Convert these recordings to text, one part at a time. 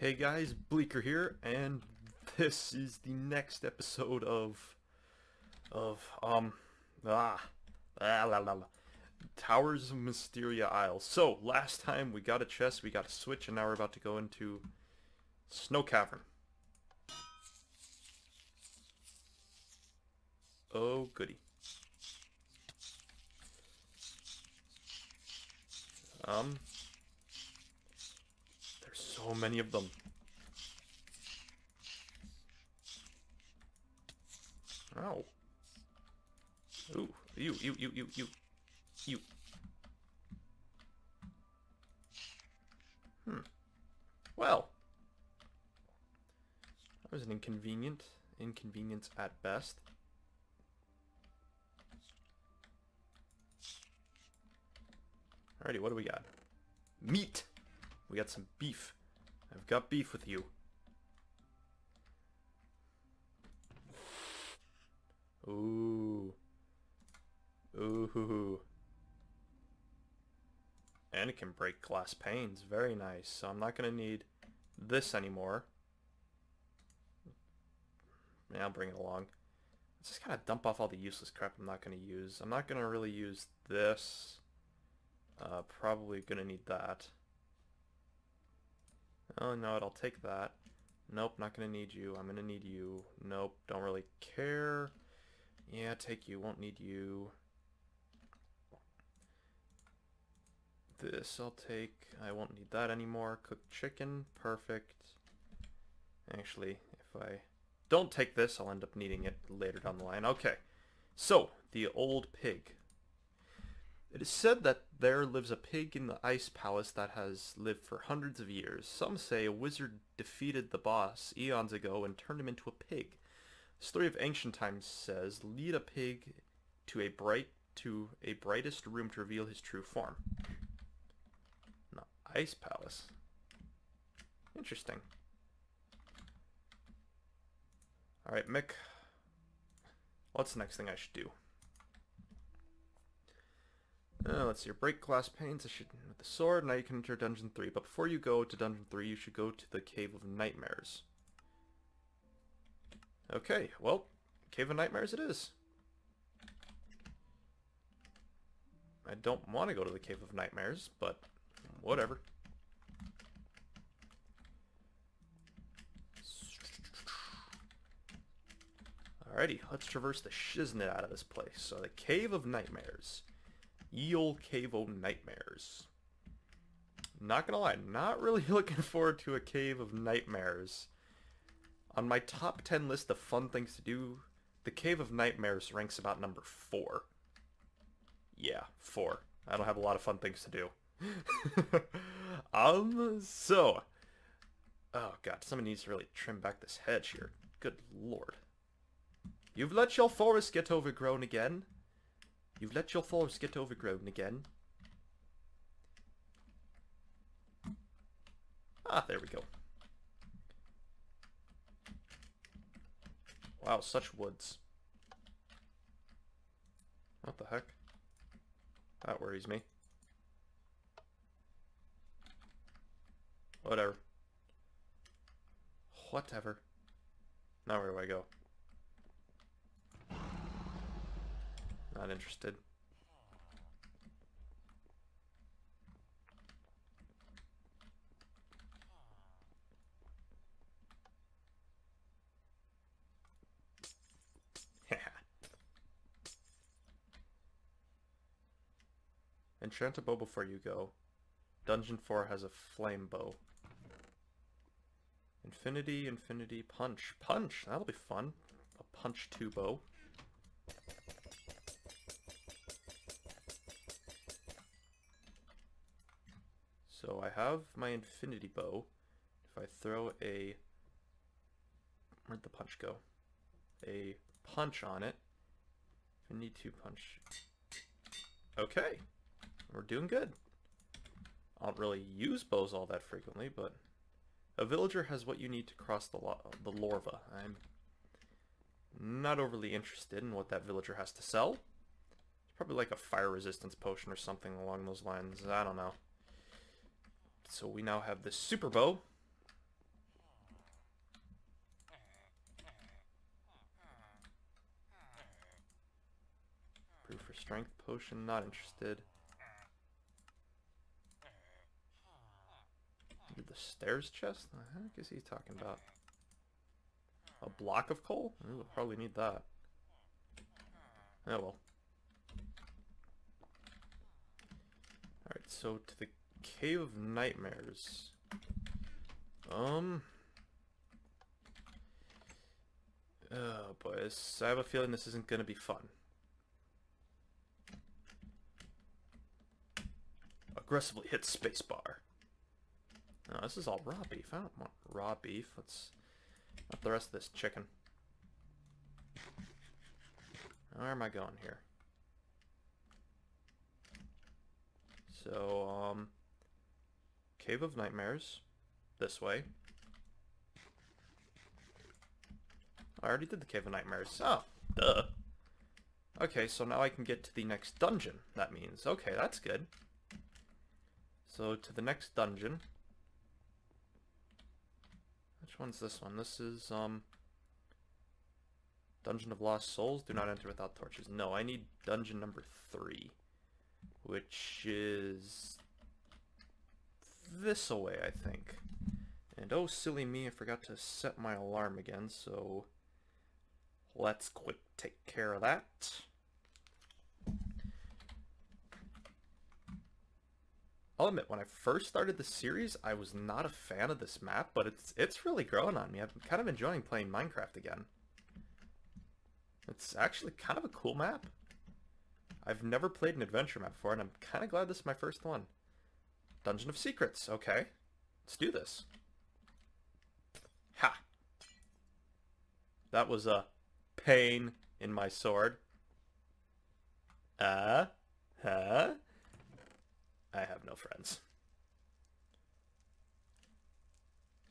Hey guys, Bleaker here, and this is the next episode of, of, um, ah, ah la, la, la, Towers of Mysteria Isles. So, last time we got a chest, we got a switch, and now we're about to go into Snow Cavern. Oh, goody. Um, so many of them. Oh. Ooh, you, you, you, you, you, you. Hmm. Well. That was an inconvenient. Inconvenience at best. Alrighty, what do we got? Meat! We got some beef. I've got beef with you. Ooh. Ooh. And it can break glass panes. Very nice. So I'm not going to need this anymore. Yeah, I'll bring it along. Let's just of dump off all the useless crap I'm not to use. I'm not to really use this. Uh, probably gonna need that. Oh no, I'll take that. Nope, not gonna need you. I'm gonna need you. Nope, don't really care. Yeah, take you. Won't need you. This I'll take. I won't need that anymore. Cooked chicken. Perfect. Actually, if I don't take this, I'll end up needing it later down the line. Okay. So, the old pig. It is said that there lives a pig in the ice palace that has lived for hundreds of years. Some say a wizard defeated the boss eons ago and turned him into a pig. The story of ancient times says, lead a pig to a bright to a brightest room to reveal his true form. The ice palace. Interesting. Alright, Mick. What's the next thing I should do? Uh, let's see, break glass panes I should, with the sword, now you can enter Dungeon 3. But before you go to Dungeon 3, you should go to the Cave of Nightmares. Okay, well, Cave of Nightmares it is. I don't want to go to the Cave of Nightmares, but whatever. Alrighty, let's traverse the shiznit out of this place. So the Cave of Nightmares. Ye Old Cave O Nightmares. Not gonna lie, not really looking forward to a Cave of Nightmares. On my top 10 list of fun things to do, the Cave of Nightmares ranks about number 4. Yeah, 4. I don't have a lot of fun things to do. um, so... Oh god, somebody needs to really trim back this hedge here. Good lord. You've let your forest get overgrown again. You've let your forest get overgrown again. Ah, there we go. Wow, such woods. What the heck? That worries me. Whatever. Whatever. Now where do I go? Not interested. Enchant a bow before you go. Dungeon 4 has a flame bow. Infinity, infinity, punch. Punch! That'll be fun. A punch 2 bow. So I have my infinity bow. If I throw a... Where'd the punch go? A punch on it. I need to punch. Okay. We're doing good. I don't really use bows all that frequently, but... A villager has what you need to cross the, the lava. I'm not overly interested in what that villager has to sell. It's probably like a fire resistance potion or something along those lines. I don't know. So we now have the super bow. Proof for strength potion, not interested. Did the stairs chest? What the heck is he talking about? A block of coal? Ooh, we'll probably need that. Oh well. Alright, so to the Cave of Nightmares. Um... Oh boy, I have a feeling this isn't gonna be fun. Aggressively hit spacebar. No, this is all raw beef. I don't want raw beef. Let's up the rest of this chicken. Where am I going here? So, um, Cave of Nightmares, this way. I already did the Cave of Nightmares. Oh, duh. Okay, so now I can get to the next dungeon, that means. Okay, that's good. So, to the next dungeon. Which one's this one? This is, um... Dungeon of Lost Souls. Do not enter without torches. No, I need dungeon number three. Which is... This away, I think. And oh, silly me, I forgot to set my alarm again, so... Let's quick take care of that. I'll admit, when I first started the series, I was not a fan of this map, but it's it's really growing on me. I'm kind of enjoying playing Minecraft again. It's actually kind of a cool map. I've never played an adventure map before, and I'm kind of glad this is my first one. Dungeon of Secrets. Okay. Let's do this. Ha! That was a pain in my sword. Uh? Huh? I have no friends.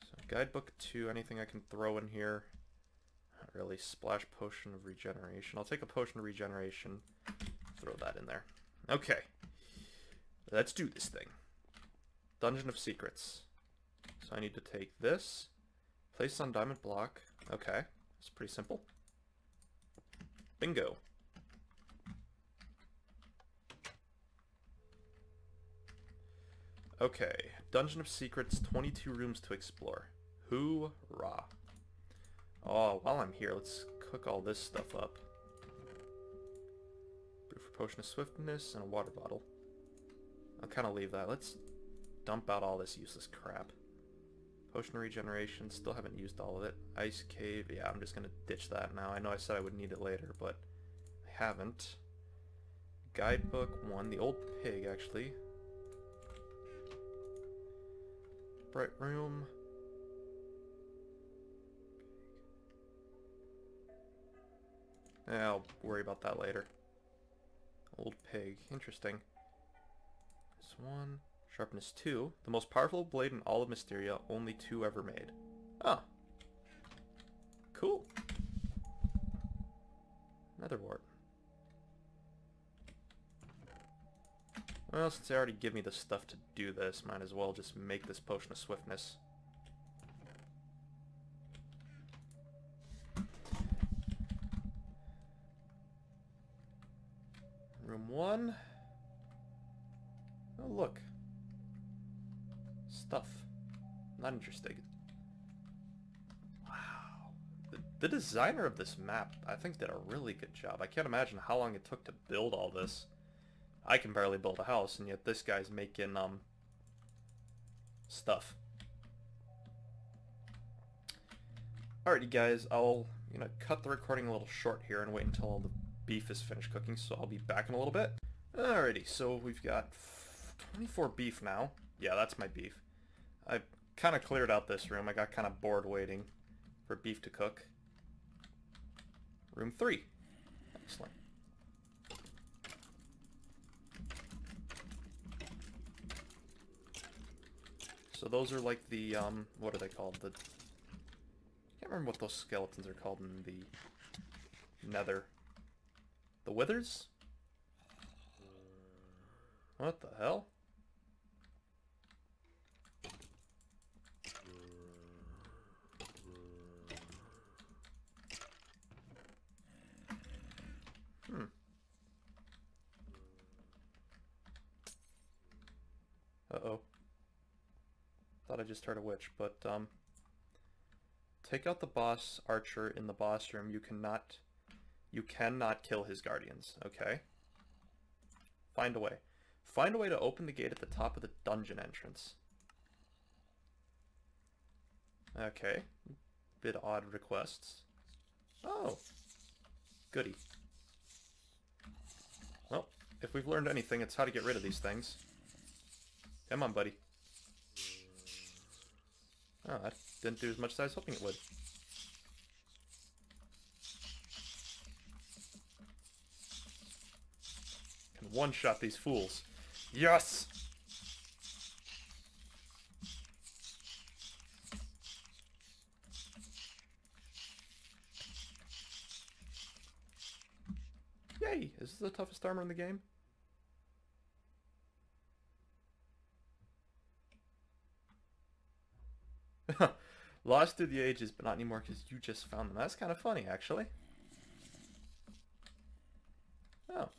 So guidebook 2, anything I can throw in here. Not really. Splash potion of regeneration. I'll take a potion of regeneration. Throw that in there. Okay. Let's do this thing. Dungeon of Secrets. So I need to take this. Place on diamond block. Okay. It's pretty simple. Bingo. Okay. Dungeon of Secrets, 22 rooms to explore. Hoorah. Oh, while I'm here, let's cook all this stuff up. Brew for Potion of Swiftness and a water bottle. I'll kind of leave that. Let's dump out all this useless crap. Potion Regeneration, still haven't used all of it. Ice Cave, yeah, I'm just to ditch that now. I know I said I would need it later, but I haven't. Guidebook 1, the old pig, actually. Bright Room. I'll worry about that later. Old pig. Interesting. This one. Sharpness 2. The most powerful blade in all of Mysteria. Only two ever made. Oh. Cool. Nether wart. Well, since they already give me the stuff to do this, might as well just make this potion of swiftness. Room one. Oh, look. Stuff. Not interested. Wow. The, the designer of this map, I think, did a really good job. I can't imagine how long it took to build all this. I can barely build a house, and yet this guy's making, um, stuff. Alrighty, guys, I'll, you know, cut the recording a little short here and wait until all the beef is finished cooking, so I'll be back in a little bit. Alrighty, so we've got 24 beef now. Yeah, that's my beef. I kind of cleared out this room. I got kind of bored waiting for beef to cook. Room 3. Excellent. So those are like the, um, what are they called? The, I can't remember what those skeletons are called in the nether. The withers? What the hell? Thought I just heard a witch, but um, take out the boss archer in the boss room. You cannot, you cannot kill his guardians. Okay. Find a way. Find a way to open the gate at the top of the dungeon entrance. Okay. Bit odd requests. Oh. Goody. Well, if we've learned anything, it's how to get rid of these things. Come on, buddy. Oh, that didn't do as much as I was hoping it would. Can one-shot these fools. Yes! Yay! Is this the toughest armor in the game? Lost through the ages, but not anymore because you just found them. That's kind of funny, actually. Oh.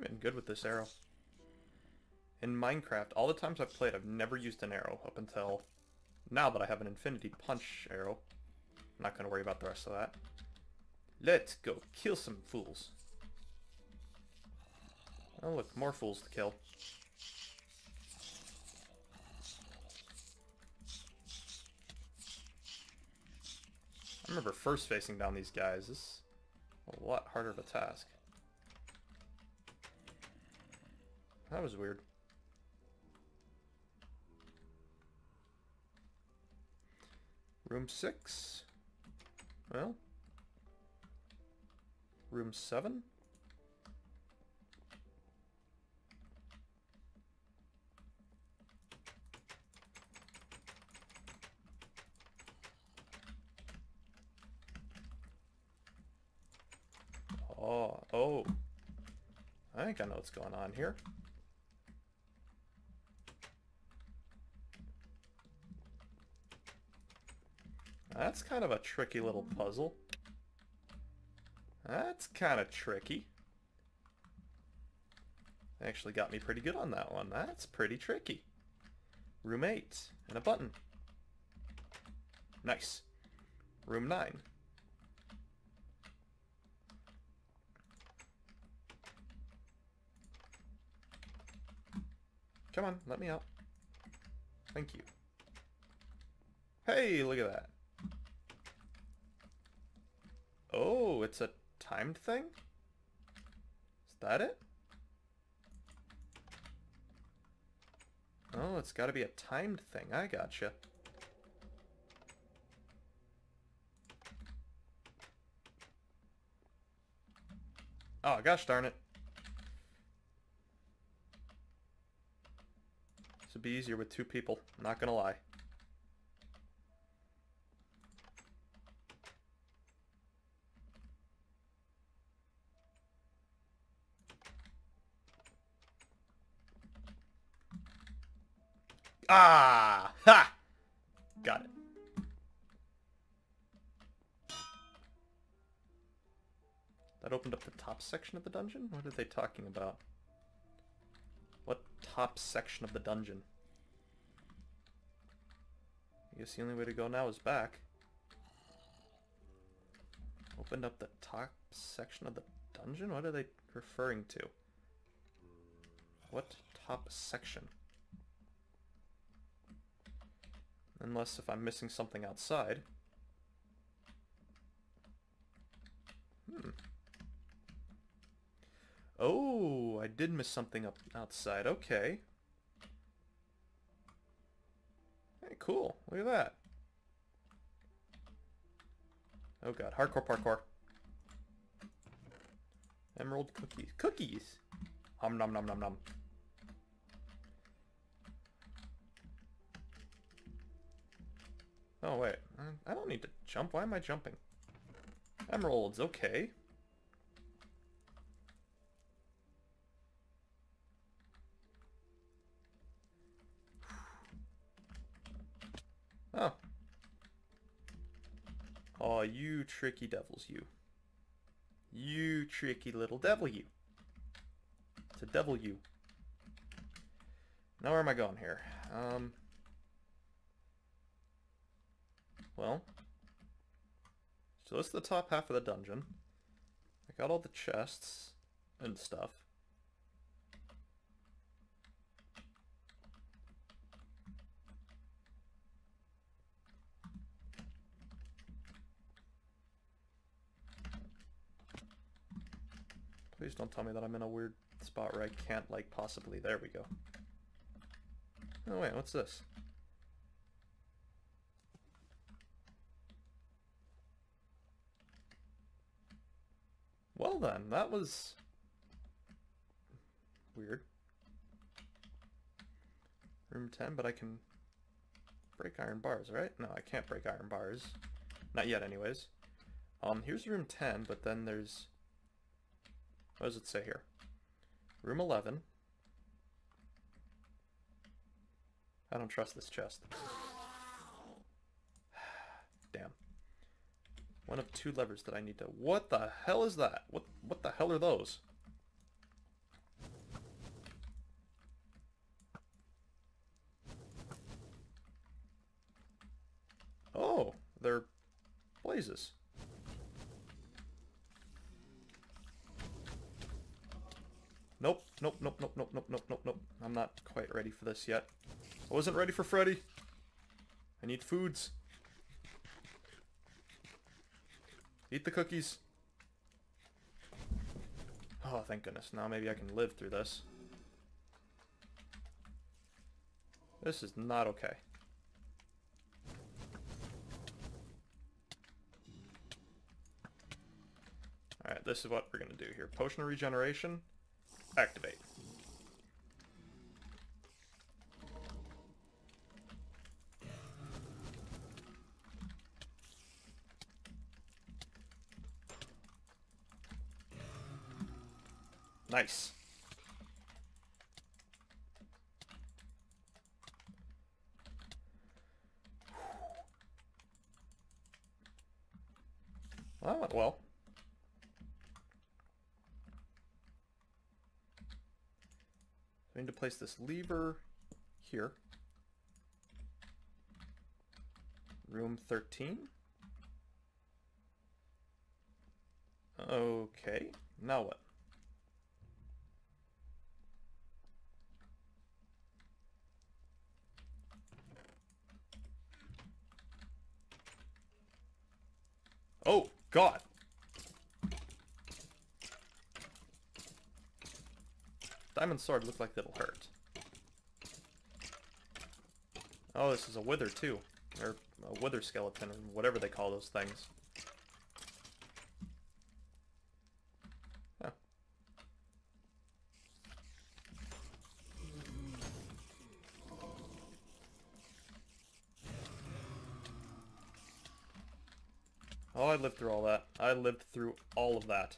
Been good with this arrow. In Minecraft, all the times I've played, I've never used an arrow up until now that I have an infinity punch arrow. I'm not going to worry about the rest of that. Let's go kill some fools. Oh look, more fools to kill. I remember first facing down these guys. This is a lot harder of a task. That was weird. Room 6? Well. Room 7? Oh, ah, oh. I think I know what's going on here. That's kind of a tricky little puzzle. That's kind of tricky. Actually got me pretty good on that one. That's pretty tricky. Room 8 and a button. Nice. Room 9. Come on, let me out. Thank you. Hey, look at that. Oh, it's a timed thing? Is that it? Oh, it's got to be a timed thing. I gotcha. Oh, gosh darn it. This would be easier with two people, I'm not gonna lie. Ah! Ha! Got it. That opened up the top section of the dungeon? What are they talking about? What top section of the dungeon? I guess the only way to go now is back. Opened up the top section of the dungeon? What are they referring to? What top section? Unless if I'm missing something outside. Hmm. Oh, I did miss something up outside. Okay. Hey, cool. Look at that. Oh god, hardcore parkour. Emerald cookies. Cookies! Hum nom nom nom nom. Oh, wait. I don't need to jump. Why am I jumping? Emeralds, okay. Oh. oh, you tricky devils, you. You tricky little devil, you. It's a devil, you. Now where am I going here? Um, Well... So this is the top half of the dungeon. I got all the chests and stuff. Please don't tell me that I'm in a weird spot where I can't, like, possibly... There we go. Oh, wait, what's this? That was... Weird. Room 10, but I can break iron bars, right? No, I can't break iron bars. Not yet, anyways. Um, here's room 10, but then there's... What does it say here? Room 11. I don't trust this chest. One of two levers that I need to... What the hell is that? What, what the hell are those? Oh, they're blazes. Nope, nope, nope, nope, nope, nope, nope, nope, nope. I'm not quite ready for this yet. I wasn't ready for Freddy. I need foods. Eat the cookies. Oh, thank goodness. Now maybe I can live through this. This is not okay. Alright, this is what we're going to do here. Potion of Regeneration, activate. Nice. Well, that ah, went well. I need to place this lever here. Room 13. Okay, now what? Oh, God. Diamond sword look like it'll hurt. Oh, this is a wither too. Or a wither skeleton, or whatever they call those things. Oh, I lived through all that. I lived through all of that.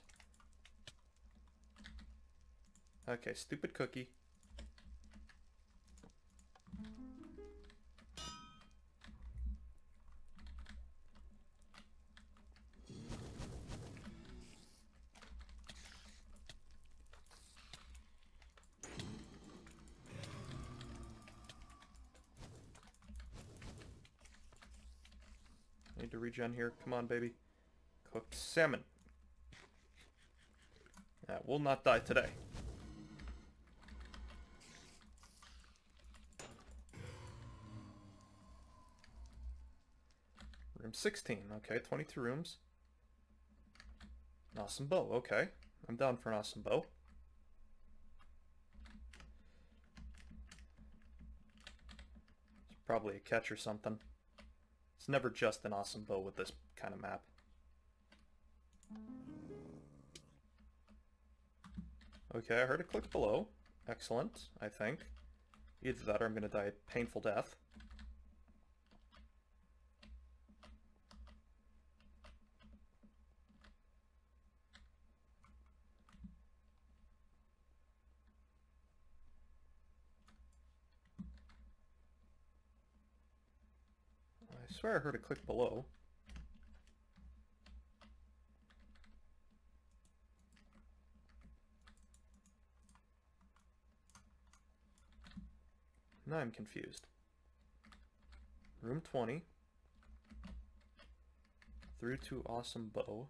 Okay, stupid cookie. Need to regen here. Come on, baby. Salmon. That will not die today. Room 16. Okay, 22 rooms. An awesome bow. Okay. I'm down for an awesome bow. It's probably a catch or something. It's never just an awesome bow with this kind of map. Okay, I heard a click below. Excellent, I think. Either that or I'm going to die a painful death. I swear I heard a click below. Now I'm confused. Room 20. Through to Awesome Bow.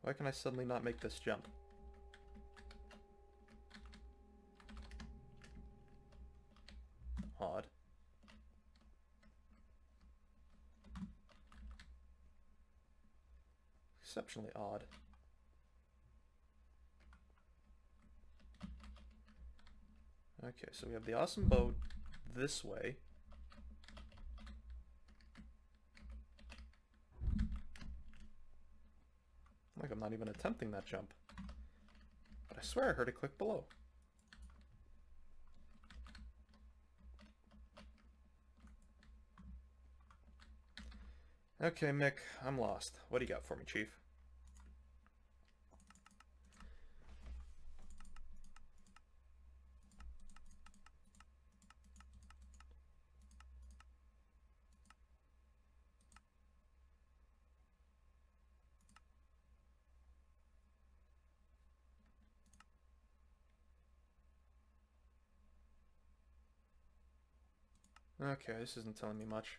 Why can I suddenly not make this jump? Odd. Exceptionally odd. Okay, so we have the awesome boat this way. Like I'm not even attempting that jump. But I swear I heard a click below. Okay, Mick, I'm lost. What do you got for me, Chief? Okay, this isn't telling me much.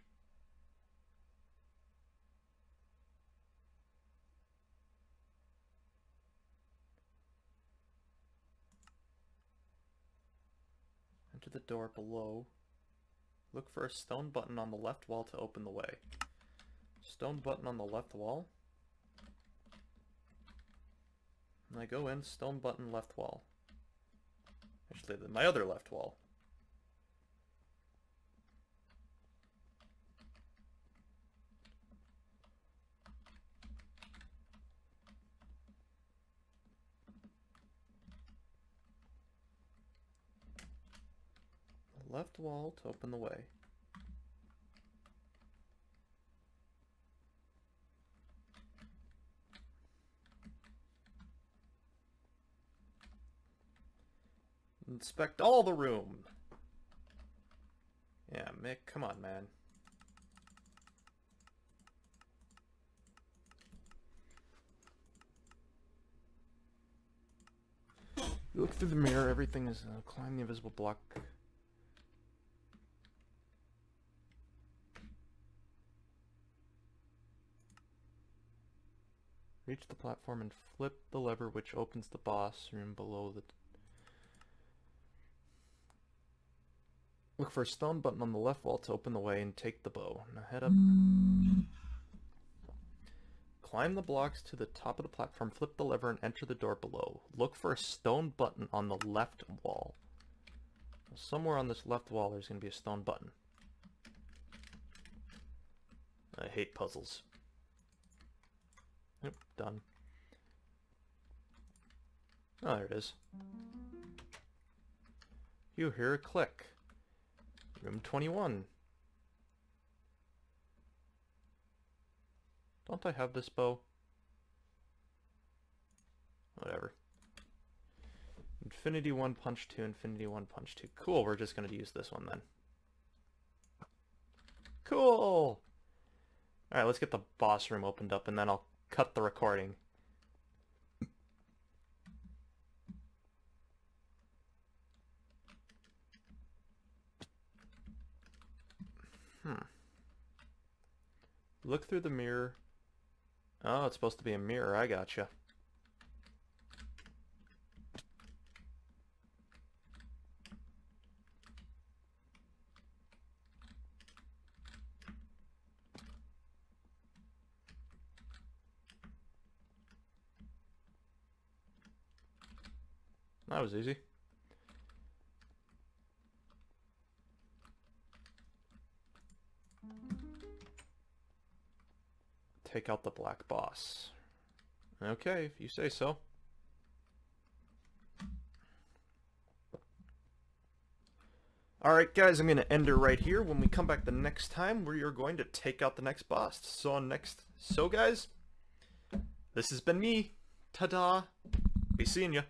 Enter the door below. Look for a stone button on the left wall to open the way. Stone button on the left wall. And I go in, stone button left wall. Actually, my other left wall. Left wall to open the way. Inspect all the room. Yeah, Mick, come on, man. You look through the mirror, everything is uh, climb the invisible block Reach the platform and flip the lever which opens the boss room below the... Look for a stone button on the left wall to open the way and take the bow. Now head up... Climb the blocks to the top of the platform, flip the lever, and enter the door below. Look for a stone button on the left wall. Somewhere on this left wall there's going to be a stone button. I hate puzzles. Yep, done. Oh, there it is. You hear a click. Room 21. Don't I have this bow? Whatever. Infinity 1 punch 2, Infinity 1 punch 2. Cool, we're just going to use this one then. Cool! Alright, let's get the boss room opened up and then I'll cut the recording. Hmm. Look through the mirror. Oh, it's supposed to be a mirror. I gotcha. That was easy. Take out the black boss. Okay, if you say so. Alright guys, I'm going to end it right here. When we come back the next time, we are going to take out the next boss. So next, so guys, this has been me. Ta-da. Be seeing ya.